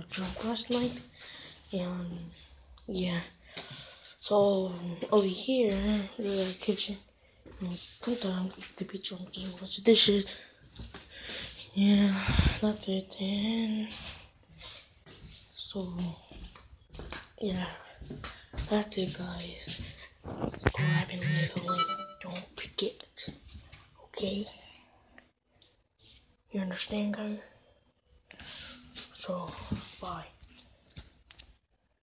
drunk last night, and yeah. So over here, the kitchen. And sometimes to be drunk and wash the dishes. Yeah, that's it. And so yeah, that's it, guys. Grab and niggle don't forget. Okay? You understand, guys?